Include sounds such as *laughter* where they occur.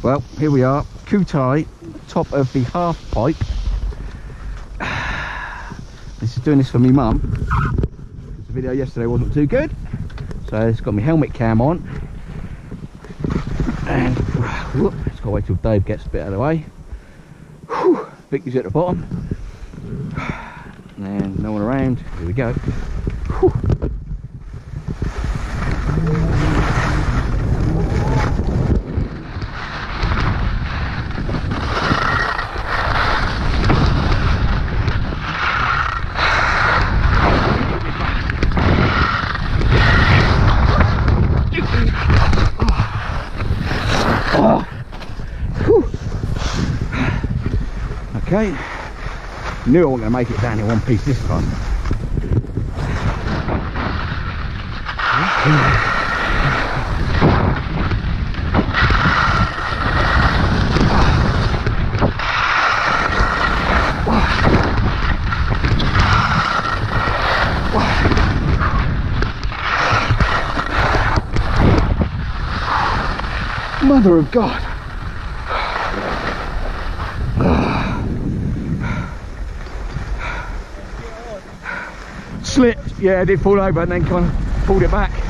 Well, here we are, Kuhtai, top of the half pipe. *sighs* This is doing this for me mum. The video yesterday wasn't too good, so it's got my helmet cam on. And *sighs* whoop, just gotta wait till Dave gets a bit out of the way. Whew, Vicky's at the bottom. *sighs* And no one around. Here we go. Whew. Okay. Knew I wasn't going to make it down in one piece this time. Mother of God. Slipped, yeah, I did fall over and then kind of pulled it back.